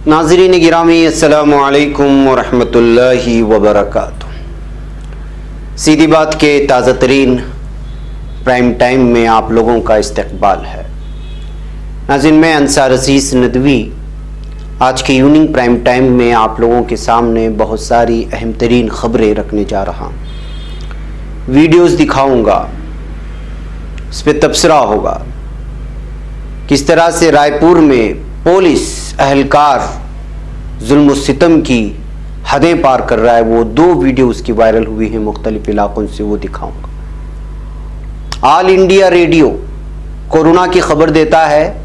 नाजरीन गिरामी असलकम वरहमतुल्लाहि वबरकातुहू। सीधी बात के ताज़ा तरीन, प्राइम टाइम में आप लोगों का इस्तकबाल है। नाजिन मैं अंसार अज़ीज़ नदवी, आज के यूनिंग प्राइम टाइम में आप लोगों के सामने बहुत सारी अहम तरीन ख़बरें रखने जा रहा हूँ। वीडियोस दिखाऊँगा उस पर तबसरा होगा। किस तरह से रायपुर में पुलिस, अहलकार जुल्म सितम की हदें पार कर रहा है, वो दो वीडियो उसकी वायरल हुई हैं मुख्तलिफ़ इलाकों से, वो दिखाऊँगा। ऑल इंडिया रेडियो कोरोना की खबर देता है,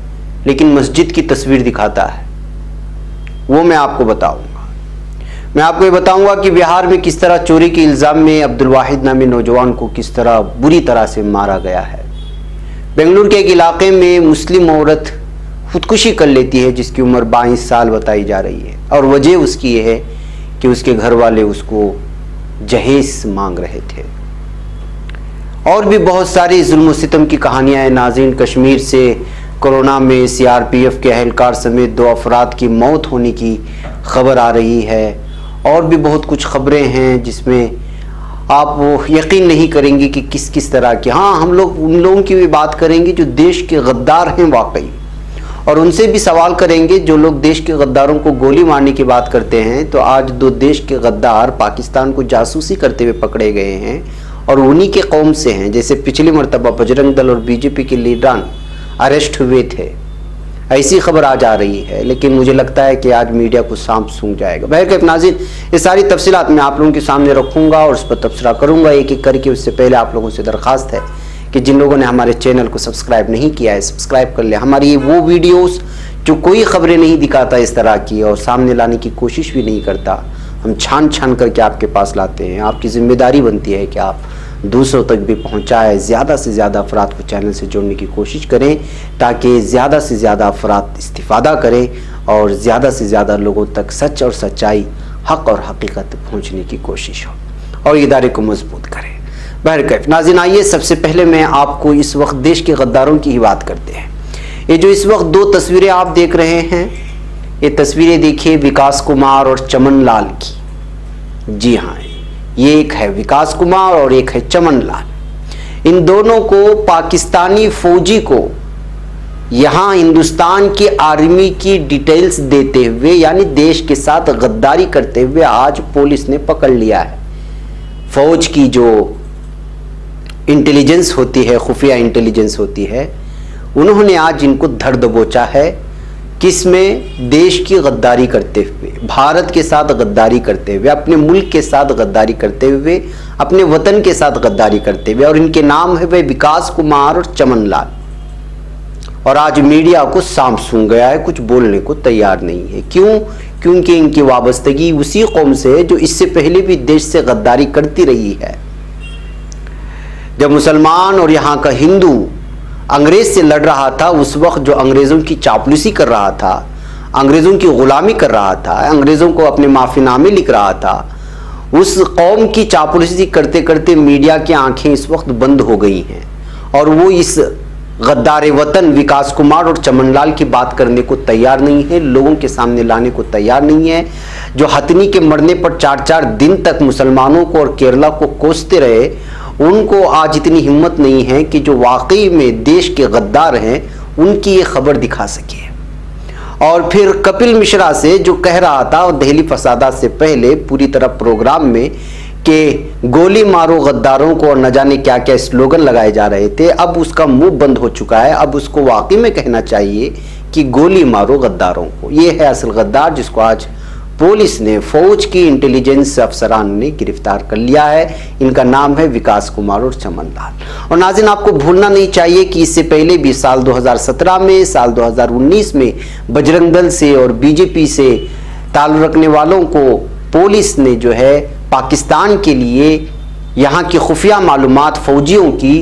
लेकिन मस्जिद की तस्वीर दिखाता है। वो मैं आपको बताऊँगा। मैं आपको ये बताऊँगा कि बिहार में किस तरह चोरी के इल्ज़ाम में अब्दुल वाहिद नामी नौजवान को किस तरह बुरी तरह से मारा गया है। बेंगलुरु के एक इलाके में मुस्लिम औरत खुदकुशी कर लेती है, जिसकी उम्र बाईस साल बताई जा रही है। और वजह उसकी ये है कि उसके घर वाले उसको जहेज मांग रहे थे। और भी बहुत सारी जुल्म सितम की कहानियाँ हैं। नाजीन कश्मीर से कोरोना में सीआरपीएफ के अहलकार समेत दो अफराद की मौत होने की खबर आ रही है। और भी बहुत कुछ खबरें हैं, जिसमें आप वो यकीन नहीं करेंगे कि किस किस तरह की। हाँ हम लोग, उन लोगों की भी बात करेंगे जो देश के गद्दार हैं वाकई। और उनसे भी सवाल करेंगे, जो लोग देश के गद्दारों को गोली मारने की बात करते हैं तो आज दो देश के गद्दार पाकिस्तान को जासूसी करते हुए पकड़े गए हैं और उन्हीं के कौम से हैं। जैसे पिछली मरतबा बजरंग दल और बीजेपी के लीडरान अरेस्ट हुए थे। ऐसी खबर आज आ रही है, लेकिन मुझे लगता है कि आज मीडिया को सांप सूंघ जाएगा। बहर के नाजिन, ये सारी तफसीत मैं आप लोगों के सामने रखूँगा और उस पर तबसरा करूँगा। एक एक करके उससे पहले आप लोगों से दरख्वास्त है। कि जिन लोगों ने हमारे चैनल को सब्सक्राइब नहीं किया है, सब्सक्राइब कर लिया हमारी ये वो वीडियोस जो कोई खबरें नहीं दिखाता इस तरह की और सामने लाने की कोशिश भी नहीं करता, हम छान छान करके आपके पास लाते हैं। आपकी ज़िम्मेदारी बनती है कि आप दूसरों तक भी पहुँचाए, ज़्यादा से ज़्यादा अफराद को चैनल से जोड़ने की कोशिश करें, ताकि ज़्यादा से ज़्यादा अफराद इस्तीफ़ादा करें और ज़्यादा से ज़्यादा लोगों तक सच और सच्चाई, हक और हकीकत पहुँचने की कोशिश हो। और इदारे को मज़बूत करें। बहरकैफ नाजिन, आइए सबसे पहले मैं आपको इस वक्त देश के गद्दारों की ही बात करते हैं। ये जो इस वक्त दो तस्वीरें आप देख रहे हैं, ये तस्वीरें देखिए विकास कुमार और चमन लाल की। जी हाँ ये एक है विकास कुमार और एक है चमन लाल इन दोनों को पाकिस्तानी फौजी को यहाँ हिंदुस्तान की आर्मी की डिटेल्स देते हुए, यानी देश के साथ गद्दारी करते हुए आज पुलिस ने पकड़ लिया है। फौज की जो इंटेलिजेंस होती है, खुफिया इंटेलिजेंस होती है। उन्होंने आज इनको धर दबोचा है किसमें देश की गद्दारी करते हुए, भारत के साथ गद्दारी करते हुए, अपने मुल्क के साथ गद्दारी करते हुए, अपने वतन के साथ गद्दारी करते हुए, और इनके नाम है वे विकास कुमार और चमन लाल और आज मीडिया को सांप सूंघ गया है, कुछ बोलने को तैयार नहीं है। क्यों? क्योंकि इनकी वाबस्तगी उसी कौम से है जो इससे पहले भी देश से गद्दारी करती रही है। जब मुसलमान और यहाँ का हिंदू अंग्रेज़ से लड़ रहा था, उस वक्त जो अंग्रेज़ों की चापलूसी कर रहा था, अंग्रेज़ों की ग़ुलामी कर रहा था, अंग्रेज़ों को अपने माफ़ीनामे लिख रहा था, उस कौम की चापलूसी करते करते मीडिया की आँखें इस वक्त बंद हो गई हैं। और वो इस गद्दार वतन, विकास कुमार और चमनलाल की बात करने को तैयार नहीं है, लोगों के सामने लाने को तैयार नहीं है, जो हथनी के मरने पर चार चार दिन तक मुसलमानों को और केरला को कोसते रहे उनको आज इतनी हिम्मत नहीं है कि जो वाकई में देश के गद्दार हैं, उनकी ये खबर दिखा सके। और फिर कपिल मिश्रा से जो कह रहा था, दहली फसादा से पहले पूरी तरह प्रोग्राम में कि गोली मारो गद्दारों को और न जाने क्या क्या स्लोगन लगाए जा रहे थे, अब उसका मुँह बंद हो चुका है। अब उसको वाकई में कहना चाहिए कि गोली मारो गद्दारों को। ये है असल गद्दार जिसको आज पुलिस ने फौज की इंटेलिजेंस अफसरान ने गिरफ़्तार कर लिया है। इनका नाम है विकास कुमार और चमन लाल। और नाजिन, आपको भूलना नहीं चाहिए कि इससे पहले भी साल 2017 में, साल 2019 में बजरंग दल से और बीजेपी से ताल्लुक रखने वालों को पुलिस ने जो है पाकिस्तान के लिए यहाँ की खुफिया मालूम फौजियों की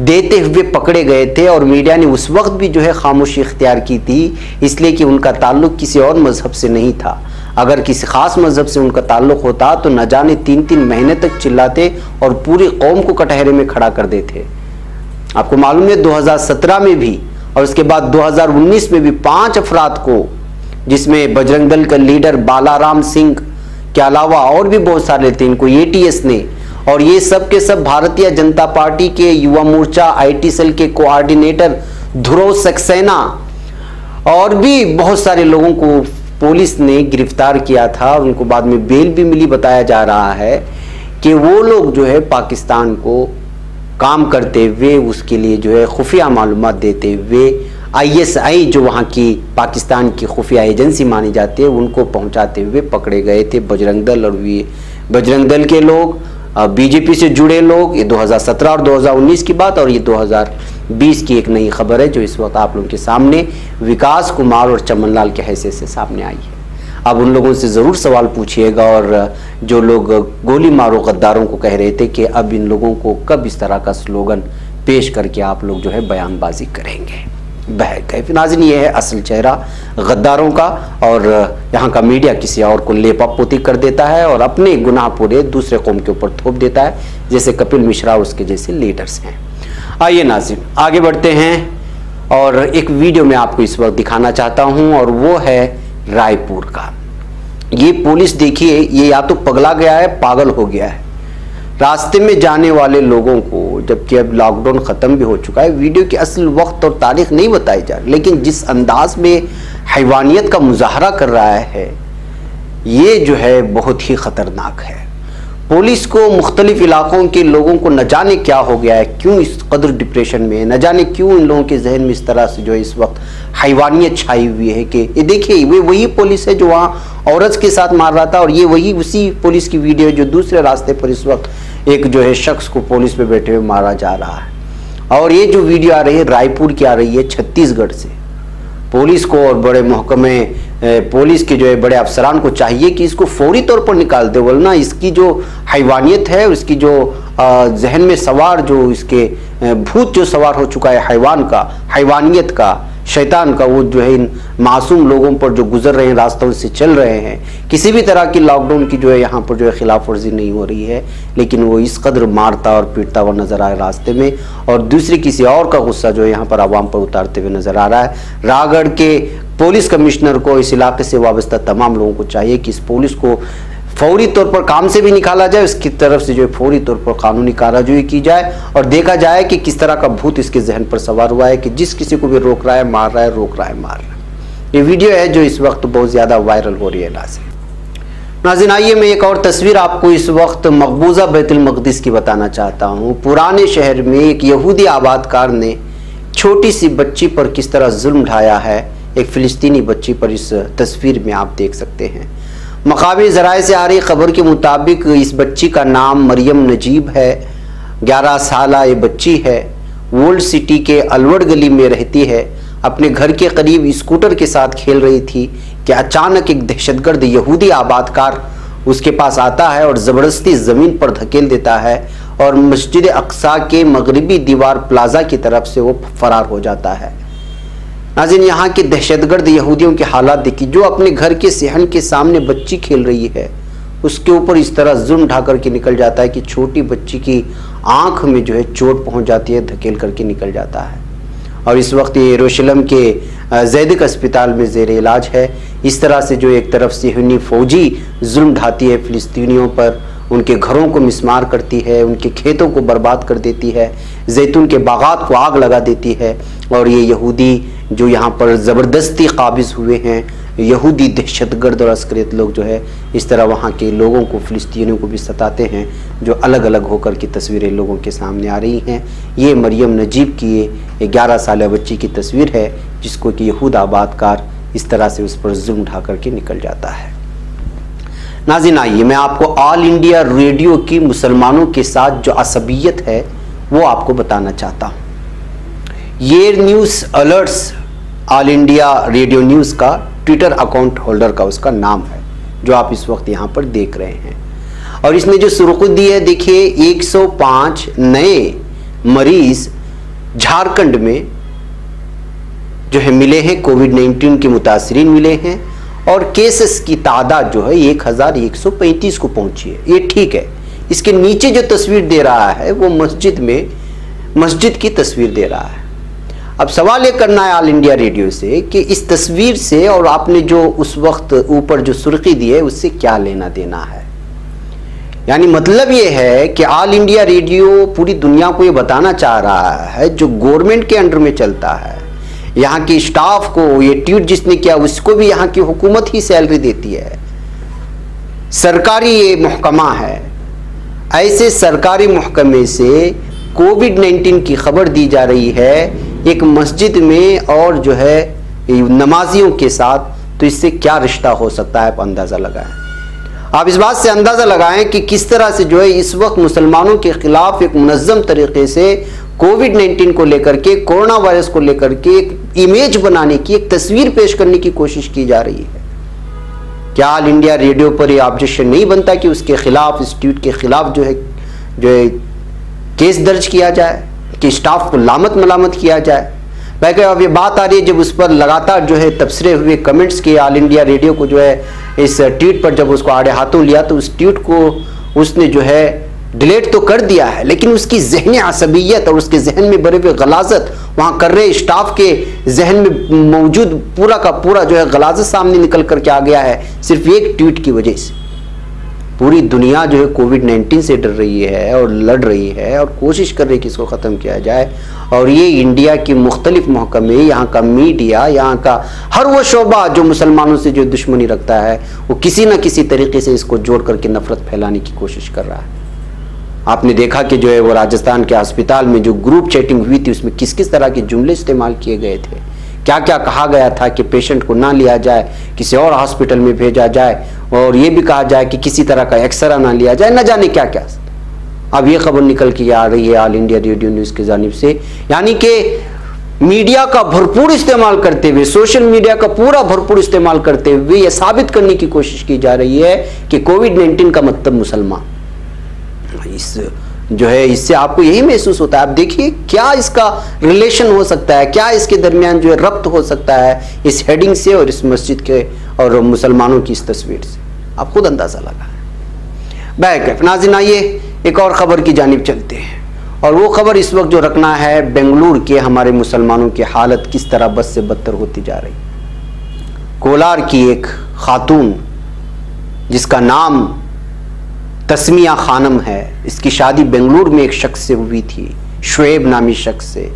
देते हुए पकड़े गए थे और मीडिया ने उस वक्त भी जो है खामोशी इख्तियार की थी, इसलिए कि उनका ताल्लुक किसी और मज़हब से नहीं था। अगर किसी ख़ास मज़हब से उनका ताल्लुक होता तो न जाने तीन तीन महीने तक चिल्लाते और पूरी कौम को कटहरे में खड़ा कर देते। आपको मालूम है 2017 में भी और उसके बाद 2019 में भी पाँच अफराद को, जिसमें बजरंग दल का लीडर बालाराम सिंह, के अलावा और भी बहुत सारे थे, इनको एटीएस ने और ये सब के सब भारतीय जनता पार्टी के युवा मोर्चा आईटी सेल के कोऑर्डिनेटर ध्रुव सक्सेना और भी बहुत सारे लोगों को पुलिस ने गिरफ़्तार किया था, उनको बाद में बेल भी मिली, बताया जा रहा है कि वो लोग जो है पाकिस्तान को काम करते हुए, उसके लिए जो है खुफिया मालूम देते हुए आईएसआई जो वहाँ की पाकिस्तान की खुफिया एजेंसी मानी जाती है, उनको पहुँचाते हुए पकड़े गए थे बजरंग दल और वे बजरंग दल के लोग बीजेपी से जुड़े लोग, ये 2017 और 2019 की बात और ये 2020 की एक नई खबर है, जो इस वक्त आप लोगों के सामने विकास कुमार और चमनलाल के हैसियत से सामने आई है। अब उन लोगों से ज़रूर सवाल पूछिएगा और जो लोग गोली मारो गद्दारों को कह रहे थे कि अब इन लोगों को कब इस तरह का स्लोगन पेश करके आप लोग जो है बयानबाजी करेंगे। बह गए। नाजिन, ये है असल चेहरा गद्दारों का और यहाँ का मीडिया किसी और को लेपा पोती कर देता है और अपने गुनाह पूरे दूसरे कौम के ऊपर थोप देता है, जैसे कपिल मिश्रा और उसके जैसे लीडर्स हैं। आइए नाजिम, आगे बढ़ते हैं और एक वीडियो में आपको इस वक्त दिखाना चाहता हूँ और वो है रायपुर का। ये पुलिस देखिए, ये या तो पगला गया है, पागल हो गया है। रास्ते में जाने वाले लोगों को, जबकि अब लॉकडाउन ख़त्म भी हो चुका है, वीडियो की असल वक्त और तारीख नहीं बताई जा रही, लेकिन जिस अंदाज में हैवानियत का मुजाहरा कर रहा है, ये जो है बहुत ही ख़तरनाक है। पुलिस को मुख्तलिफ़ इलाकों के लोगों को न जाने क्या हो गया है? क्यों इस कदर डिप्रेशन में है? न जाने क्यों इन लोगों के जहन में इस तरह से जो है इस वक्त हैवानियत छाई हुई है कि ये देखिए वे वही पुलिस है जो वहाँ औरत के साथ मार रहा था और ये वही उसी पुलिस की वीडियो जो दूसरे रास्ते पर इस वक्त एक जो है शख्स को पुलिस पे बैठे हुए मारा जा रहा है। और ये जो वीडियो आ रही है, रायपुर की आ रही है, छत्तीसगढ़ से। पुलिस को और बड़े महकमे पुलिस के जो है बड़े अफसरान को चाहिए कि इसको फौरी तौर पर निकाल दे, वरना इसकी जो हैवानियत है उसकी जो जहन में सवार जो इसके भूत जो सवार हो चुका है हैवान का, हैवानियत का, शैतान का, वो जो है इन मासूम लोगों पर जो गुजर रहे हैं, रास्तों से चल रहे हैं, किसी भी तरह की लॉकडाउन की जो है यहाँ पर जो है खिलाफ वर्जी नहीं हो रही है, लेकिन वो इस कदर मारता और पीटता हुआ नज़र आए रास्ते में, और दूसरी किसी और का गुस्सा जो है यहाँ पर आवाम पर उतारते हुए नज़र आ रहा है। रागढ़ के पुलिस कमिश्नर को इस इलाके से वाबस्ता तमाम लोगों को चाहिए कि इस पुलिस को फौरी तौर पर काम से भी निकाला जाए, उसकी तरफ़ से जो है फौरी तौर पर कानूनी कार्रवाई की जाए और देखा जाए कि किस तरह का भूत इसके जहन पर सवार हुआ है कि जिस किसी को भी रोक रहा है, मार रहा है, रोक रहा है, मार रहा है। ये वीडियो है जो इस वक्त बहुत ज़्यादा वायरल हो रही है नाजिन नाजिन, आइए मैं एक और तस्वीर आपको इस वक्त मकबूजा बैतुलमकदस की बताना चाहता हूँ। पुराने शहर में एक यहूदी आबादकार ने छोटी सी बच्ची पर किस तरह जुल्म ढाया है एक फ़िलिस्तीनी बच्ची पर इस तस्वीर में आप देख सकते हैं। मकामी ज़राए से आ रही खबर के मुताबिक इस बच्ची का नाम मरियम नजीब है। ग्यारह साल ये बच्ची है। वोल्ड सिटी के अलवड़ गली में रहती है। अपने घर के करीब स्कूटर के साथ खेल रही थी कि अचानक एक दहशतगर्द यहूदी आबादकार उसके पास आता है और ज़बरदस्ती ज़मीन पर धकेल देता है और मस्जिद अक्सा के मगरबी दीवार प्लाजा की तरफ़ से वो फरार हो जाता है। नाजिन, यहाँ के दहशतगर्द यहूदियों के हालात देखी जो अपने घर के सहन के सामने बच्ची खेल रही है, उसके ऊपर इस तरह जुर्म ढा करके निकल जाता है कि छोटी बच्ची की आँख में जो है चोट पहुँच जाती है, धकेल करके निकल जाता है। और इस वक्त ये यरूशलेम के जैदिक अस्पताल में जेर इलाज है। इस तरह से जो एक तरफ़ से हनी फौजी जुल्म ढाती है फ़िलिस्तीनियों पर उनके घरों को मिसमार करती है, उनके खेतों को बर्बाद कर देती है, जैतून के बागात को आग लगा देती है। और ये यहूदी जो यहाँ पर ज़बरदस्ती काबिज हुए हैं, यहूदी दहशतगर्द और अस्करियत लोग जो है, इस तरह वहाँ के लोगों को, फ़िलिस्तीनियों को भी सताते हैं, जो अलग अलग होकर की तस्वीरें लोगों के सामने आ रही हैं। ये मरियम नजीब की ये ग्यारह साल बच्ची की तस्वीर है, जिसको कि यहूद आबादकार इस तरह से उस पर जुल्म ढा करके निकल जाता है। नाजिन आइए, मैं आपको ऑल इंडिया रेडियो की मुसलमानों के साथ जो असबियत है, वो आपको बताना चाहता हूँ। ये news alerts all India radio news का ट्विटर अकाउंट होल्डर का उसका नाम है, जो आप इस वक्त यहाँ पर देख रहे हैं। और इसने जो सुर्खी दी है, देखिए 105 नए मरीज़ झारखंड में जो है मिले हैं, कोविड 19 के मुतासरीन मिले हैं। और केसेस की तादाद जो है 1135 को पहुँची है। ये ठीक है। इसके नीचे जो तस्वीर दे रहा है, वो मस्जिद में, मस्जिद की तस्वीर दे रहा है। अब सवाल ये करना है ऑल इंडिया रेडियो से कि इस तस्वीर से और आपने जो उस वक्त ऊपर जो सुर्खी दी है, उससे क्या लेना देना है? यानी मतलब ये है कि ऑल इंडिया रेडियो पूरी दुनिया को ये बताना चाह रहा है, जो गवर्नमेंट के अंडर में चलता है यहाँ की स्टाफ को, ये ट्यूट जिसने किया, उसको भी यहाँ की हुकूमत ही सैलरी देती है। सरकारी ये महकमा है। ऐसे सरकारी महकमे से कोविड 19 की खबर दी जा रही है, एक मस्जिद में और जो है, नमाजियों के साथ तो इससे क्या रिश्ता हो सकता है, आप अंदाज़ा लगाएँ। आप इस बात से अंदाज़ा लगाएँ कि किस तरह से जो है, इस वक्त मुसलमानों के खिलाफ एक मुनज़म तरीके से कोविड 19 को लेकर के, कोरोना वायरस को लेकर के एक इमेज बनाने की, एक तस्वीर पेश करने की कोशिश की जा रही है। क्या ऑल इंडिया रेडियो पर यह ऑब्जेक्शन नहीं बनता कि उसके खिलाफ, इस ट्वीट के खिलाफ जो है जो है केस दर्ज किया जाए, कि स्टाफ को लामत मलामत किया जाए? मैं अब ये बात आ रही है जब उस पर लगातार जो है, तबसरे हुए कमेंट्स के ऑल इंडिया रेडियो को जो है, इस ट्वीट पर जब उसको आड़े हाथों लिया तो उस ट्वीट को उसने जो है डिलीट तो कर दिया है, लेकिन उसकी जहनी असबियत और उसके जहन में बड़े हुए गलाजत वहाँ कर रहे स्टाफ के जहन में मौजूद पूरा का पूरा जो है गलाजत सामने निकल करके आ गया है, सिर्फ़ एक ट्वीट की वजह से। पूरी दुनिया जो है कोविड 19 से डर रही है और लड़ रही है और कोशिश कर रही है कि इसको ख़त्म किया जाए। और ये इंडिया की मुख्तलिफ़ महकमे, यहाँ का मीडिया, यहाँ का हर वो शोबा जो मुसलमानों से जो दुश्मनी रखता है, वो किसी न किसी तरीके से इसको जोड़ करके नफरत फैलाने की कोशिश कर रहा है। आपने देखा कि जो है वो राजस्थान के अस्पताल में जो ग्रुप चैटिंग हुई थी, उसमें किस किस तरह के जुमले इस्तेमाल किए गए थे? क्या क्या कहा गया था कि पेशेंट को ना लिया जाए, किसी और हॉस्पिटल में भेजा जाए, और ये भी कहा जाए कि किसी तरह का एक्सरा ना लिया जाए, न जाने क्या क्या अब ये खबर निकल के आ रही है ऑल इंडिया रेडियो न्यूज़ की जानब से। यानी कि मीडिया का भरपूर इस्तेमाल करते हुए सोशल मीडिया का पूरा भरपूर इस्तेमाल करते हुए यह साबित करने की कोशिश की जा रही है कि कोविड 19 का मतलब मुसलमान। इस, जो है, इससे आपको यही महसूस होता है। आप देखिए, क्या इसका रिलेशन हो सकता है? क्या इसके दरमियान जो है रब्त हो सकता है इस हेडिंग से और इस मस्जिद के और मुसलमानों की इस तस्वीर से? आप खुद अंदाज़ा लगा बैक नाजिन, आइए, एक और ख़बर की जानब चलते हैं। और वो खबर इस वक्त जो रखना है, बेंगलुरु के हमारे मुसलमानों की हालत किस तरह बस से बदतर होती जा रही कोलार की एक खातून, जिसका नाम तस्मिया खानम है। इसकी शादी बेंगलुरु में एक शख्स से हुई थी, शुएब नामी शख्स से,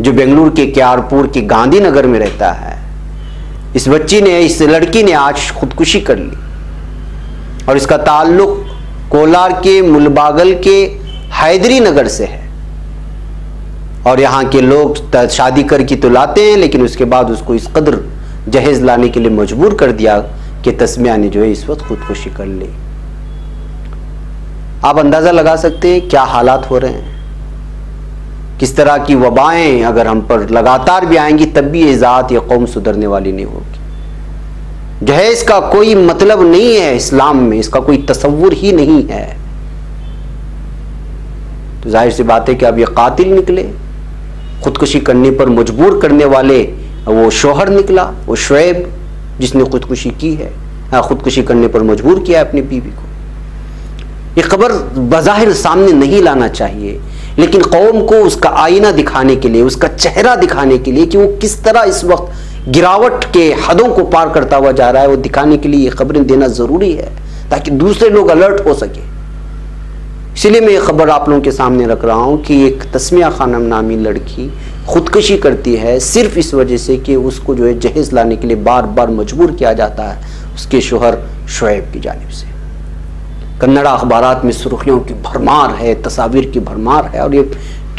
जो बेंगलुरु के क्यारपुर के गांधीनगर में रहता है। इस बच्ची ने, इस लड़की ने आज खुदकुशी कर ली। और इसका ताल्लुक कोलार के मुलबागल के हैदरी नगर से है। और यहाँ के लोग शादी करके तो लाते हैं, लेकिन उसके बाद उसको इस कदर जहेज लाने के लिए मजबूर कर दिया कि तस्मिया ने जो है इस वक्त खुदकुशी कर ली। आप अंदाज़ा लगा सकते हैं क्या हालात हो रहे हैं। किस तरह की वबाएँ अगर हम पर लगातार भी आएँगी तब भी ये ज़ात या कौम सुधरने वाली नहीं होगी। जहेज का कोई मतलब नहीं है इस्लाम में इसका कोई तस्वुर ही नहीं है। तो ज़ाहिर सी बात है कि अब ये कातिल निकले खुदकुशी करने पर मजबूर करने वाले वो शोहर निकला वो शुएब जिसने खुदकुशी की है। हाँ, खुदकुशी करने पर मजबूर किया है अपनी बीवी को। ये खबर बज़ाहिर सामने नहीं लाना चाहिए। लेकिन कौम को उसका आईना दिखाने के लिए, उसका चेहरा दिखाने के लिए कि वो किस तरह इस वक्त गिरावट के हदों को पार करता हुआ जा रहा है, वो दिखाने के लिए ये खबरें देना ज़रूरी है ताकि दूसरे लोग अलर्ट हो सके। इसलिए मैं ये खबर आप लोगों के सामने रख रहा हूँ कि एक तस्मिया खानम नामी लड़की खुदकशी करती है सिर्फ़ इस वजह से कि उसको जो है जहेज लाने के लिए बार बार मजबूर किया जाता है, उसके शोहर शुएब की जानब से। कन्नड़ा अखबार में सुर्खियों की भरमार है, तस्वीर की भरमार है और ये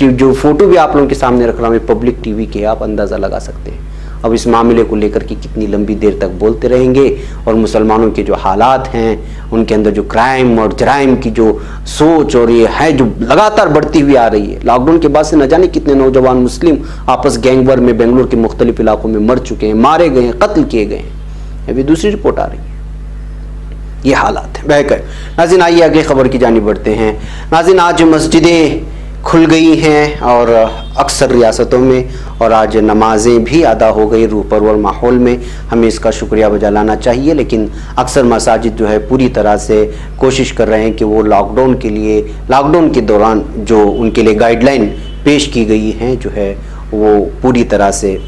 जो फ़ोटो भी आप लोगों के सामने रख रहा हूँ पब्लिक टीवी के आप अंदाज़ा लगा सकते हैं। अब इस मामले को लेकर के कितनी लंबी देर तक बोलते रहेंगे और मुसलमानों के जो हालात हैं, उनके अंदर जो क्राइम और जराइम की जो सोच और ये है, जो लगातार बढ़ती हुई आ रही है। लॉकडाउन के बाद से न जाने कितने नौजवान मुस्लिम आपस गैंगवर में, बेंगलुरु के मुख्तलिफ़ इलाकों में मर चुके हैं, मारे गए हैं, कत्ल किए गए हैं। अभी दूसरी रिपोर्ट आ रही है। ये हालात है। बहकर नाजिन आइए अगली ख़बर की जानी बढ़ते हैं। नाजिन, आज मस्जिदें खुल गई हैं और अक्सर रियासतों में और आज नमाजें भी अदा हो गई रूह परवर माहौल में। हमें इसका शुक्रिया बजा लाना चाहिए, लेकिन अक्सर मसाजिद जो है पूरी तरह से कोशिश कर रहे हैं कि वो लॉकडाउन के लिए, लॉकडाउन के दौरान जो उनके लिए गाइडलाइन पेश की गई हैं, जो है वो पूरी तरह से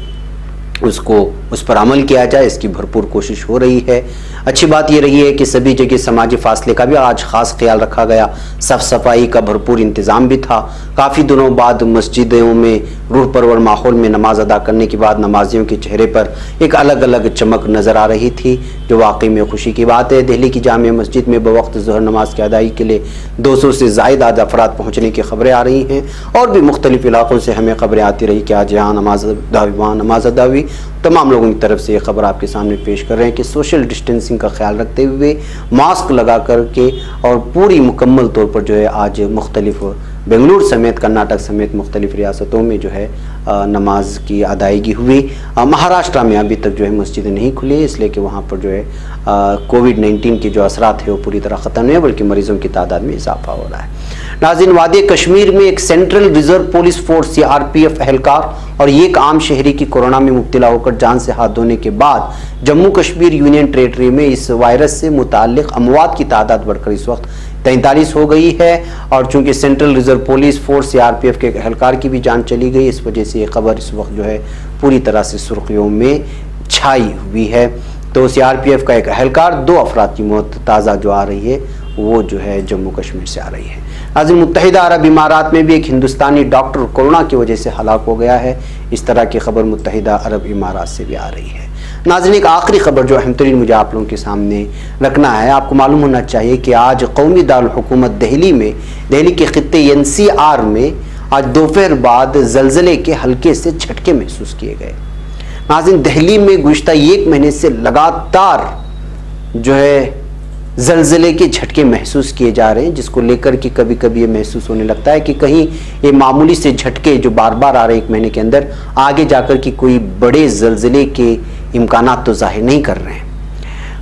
उसको उस पर अमल किया जाए, इसकी भरपूर कोशिश हो रही है। अच्छी बात यह रही है कि सभी जगह समाजी फासले का भी आज खास ख्याल रखा गया। साफ़ सफ़ाई का भरपूर इंतज़ाम भी था। काफ़ी दिनों बाद मस्जिदों में रूह परवर माहौल में नमाज़ अदा करने के बाद नमाजियों के चेहरे पर एक अलग अलग चमक नज़र आ रही थी, जो वाकई में खुशी की बात है। दिल्ली की जाम मस्जिद में बवक्त जहर नमाज़ की अदाई के लिए दो सौ से जायद अफराद पहुँचने की खबरें आ रही हैं। और भी मुख्तलिफ़ इलाकों से हमें खबरें आती रही कि आज यहाँ नमाज़ अदावी वहाँ नमाज़ अदावी तमाम लोगों की तरफ़ से ये खबर आपके सामने पेश कर रहे हैं कि सोशल डिस्टेंसिंग का ख्याल रखते हुए मास्क लगा करके और पूरी मुकम्मल तौर पर जो है आज मुख्तलिफ़ बेंगलुरु समेत कर्नाटक समेत मुख्तलिफ़ रियासतों में जो है नमाज़ की अदायगी हुई। महाराष्ट्र में अभी तक जो है मस्जिद नहीं खुली, इसलिए कि वहाँ पर जो है कोविड 19 के जो असरा है वो पूरी तरह ख़त्म नहीं है बल्कि मरीज़ों की तादाद में इजाफा हो रहा है। नाजिन वादी कश्मीर में एक सेंट्रल रिज़र्व पुलिस फोर्स, या आरपीएफ एहलकार और एक आम शहरी की कोरोना में मुबतला होकर जान से हाथ धोने के बाद जम्मू कश्मीर यूनियन टेरेटरी में इस वायरस से मुतल अमवात की तादाद बढ़कर इस वक्त तैंतालीस हो गई है और चूँकि सेंट्रल रिज़र्व पुलिस फोर्स या आरपीएफ के एहलकार की भी जान चली गई, इस वजह से ये खबर इस वक्त जो है पूरी तरह से सुर्खियों में छाई हुई है। तो सीआरपीएफ का एक एहलकार दो अफराद की मौत ताज़ा जो आ रही है, वो जो है जम्मू कश्मीर से आ रही है। नाजिन मुतहदा अरब इमारात में भी एक हिंदुस्तानी डॉक्टर कोरोना की वजह से हलाक हो गया है। इस तरह की खबर मुतहदा अरब इमारात से भी आ रही है। नाजिन एक आखिरी खबर जो अहम तरीन मुझे आप लोगों के सामने रखना है। आपको मालूम होना चाहिए कि आज कौमी दारकूमत दहली में, दहली के ख़त्े एन सी आर में आज दोपहर बाद जलजले के हल्के से झटके महसूस किए गए। नाजिन दहली में गुज्त एक महीने से लगातार जो है जलजिले के झटके महसूस किए जा रहे हैं, जिसको लेकर के कभी कभी ये महसूस होने लगता है कि कहीं ये मामूली से झटके जो बार बार आ रहे हैं एक महीने के अंदर, आगे जाकर के कोई बड़े जलजिले के इम्कान तो ज़ाहिर नहीं कर रहे हैं।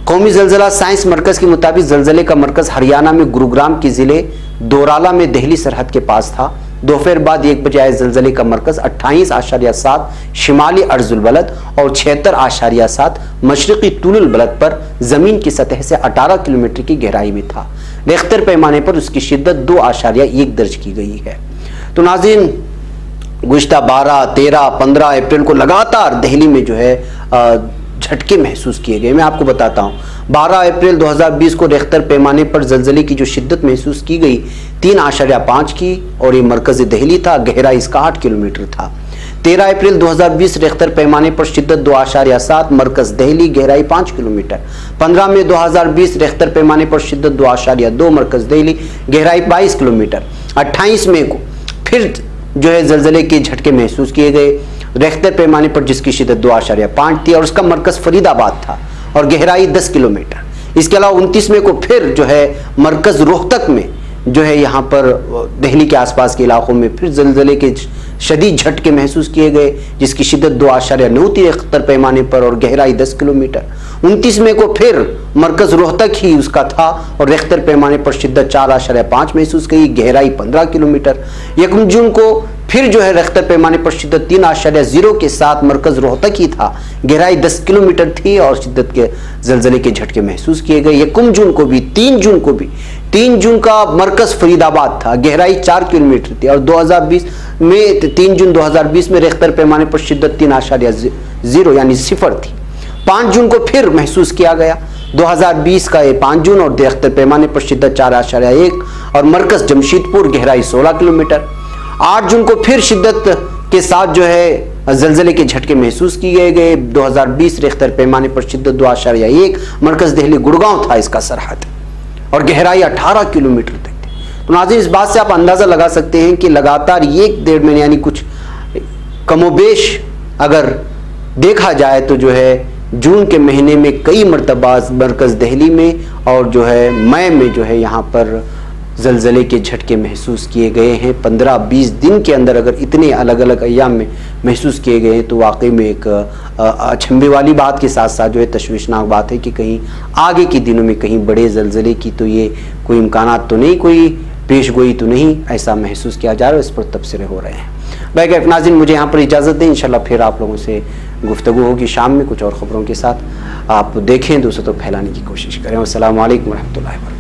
कौमी जलजिला साइंस मरकज के मुताबिक जलजिले का मरकज हरियाणा में गुरुग्राम के ज़िले दोराला में दहली सरहद के पास था। दोपहर बाद एक बजे आए जलजले का मरकज अट्ठाईस आशारिया सात शिमाली अर्जुल बलद और छिहत्तर आशारिया सात मशरकी तुल बलद पर ज़मीन की सतह से 18 किलोमीटर की गहराई में था। रेख्तर पैमाने पर उसकी शिद्दत दो आशारिया एक दर्ज की गई है। तो नाजिन गुज्ता बारह, तेरह, पंद्रह अप्रैल को लगातार दहली में जो है झटके महसूस किए गए। मैं आपको बताता हूँ 12 अप्रैल 2020 को रेख्तर पैमाने पर जलजले की जो शिद्दत महसूस की गई, तीन आशार्या पाँच की और ये मरकज दहली था गहरा इसका आठ किलोमीटर था। 13 अप्रैल 2020 रेख्तर पैमाने पर शिद्दत दो आशार्या सात, मरकज दहली गहराई पाँच किलोमीटर। 15 मई 2020 रेख्तर पैमाने पर शिद्दत दो आशार्या दो, मरकज दहली गहराई बाईस किलोमीटर। 28 मई को फिर जो है जलजले के झटके महसूस किए गए। रेख्तर पैमाने पर जिसकी शिदत दो आशार्य पाँच थी और उसका मरकज फरीदाबाद था और गहराई दस किलोमीटर। इसके अलावा उनतीस मई को फिर जो है मरकज रोहतक में जो है यहाँ पर दिल्ली के आसपास के इलाकों में फिर जलजले के शदीद झटके महसूस किए गए, जिसकी शिदत दो आशार्य नौ अख्तर पैमाने पर और गहराई दस किलोमीटर। उनतीस मई को फिर मरकज रोहतक ही उसका था और रेख्तर पैमाने पर शिदत चार आशार्य पाँच महसूस की, गहराई पंद्रह किलोमीटर। यकम जून को फिर जो है रख्तर पैमाने पर शिद्दत तीन आशार्य ज़ीरो के साथ मरकज रोहतक ही था। गहराई दस किलोमीटर थी और शिद्दत के जलजले के झटके महसूस किए गए। यकुम जून को भी, तीन जून को भी, तीन जून का मरकज फरीदाबाद था। गहराई चार किलोमीटर थी और 2020 में, तीन जून 2020 में रेख्तर पैमाने पर शिद्दत तीन आशार्य ज़ीरो यानी सिफर थी। पाँच जून को फिर महसूस किया गया। 2020 का ये पाँच जून और रेख्तर पैमाने पर शिद्दत चार आशार्य एक और मरकज जमशेदपुर, गहराई सोलह किलोमीटर। आठ जून को फिर शिद्दत के साथ जो है, जलजले के झटके महसूस किए गए। 2020 रेख्तर पैमाने पर शिद्दत दो आशार्य एक, मरकज दहली गुड़गांव था इसका सरहद। और गहराई 18 किलोमीटर तक थी। तो नाजिर, इस बात से आप अंदाज़ा लगा सकते हैं कि लगातार एक डेढ़ महीने, यानी कुछ कमोबेश अगर देखा जाए तो जो है, जून के महीने में कई मरतबा मरकज़ दहली में और जो है, मई में जो है, यहाँ पर जलजले के झटके महसूस किए गए हैं। पंद्रह बीस दिन के अंदर अगर इतने अलग अलग अयाम में महसूस किए गए हैं तो वाकई में एक अचंभे वाली बात के साथ साथ जो है तशवीशनाक बात है कि कहीं आगे के दिनों में कहीं बड़े जलजले की तो ये कोई इम्कान तो नहीं, कोई पेश गोई तो नहीं, ऐसा महसूस किया जा रहा है इस पर तबसरे हो रहे हैं। बैग नाजिन मुझे यहाँ पर इजाज़त दें, इंशाल्लाह फिर आप लोगों से गुफ्तु होगी शाम में कुछ और ख़बरों के साथ। आप देखें, दूसरों तो फैलाने की कोशिश करें। असल वरहमल वर्क